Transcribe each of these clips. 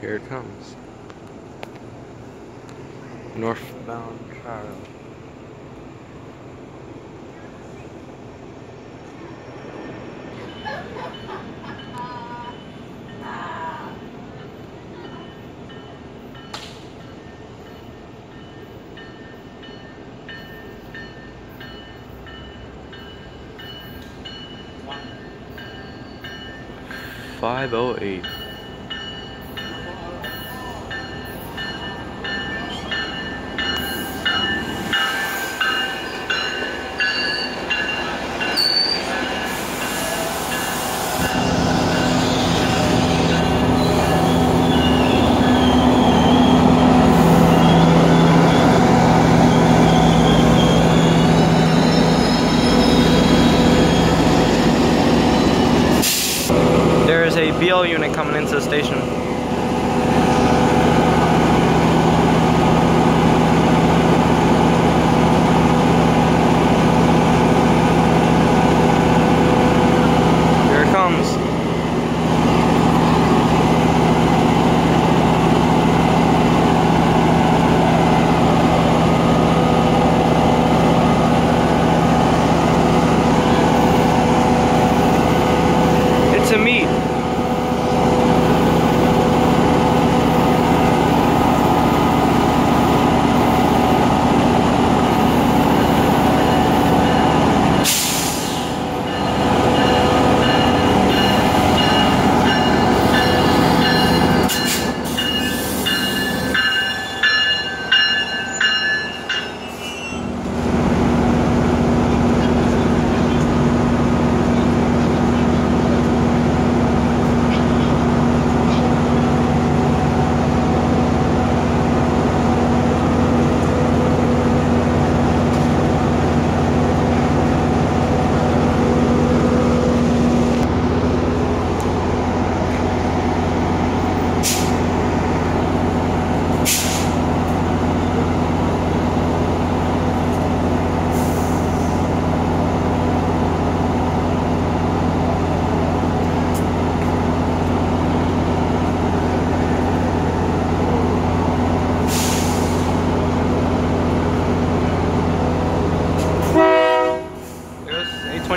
Here it comes. Northbound travel. Five oh eight. A BL unit coming into the station. Here it comes. It's a meet. There's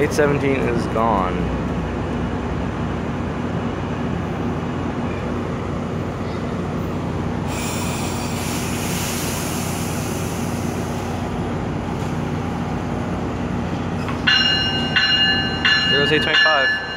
Eight seventeen is gone. Goes eight twenty five.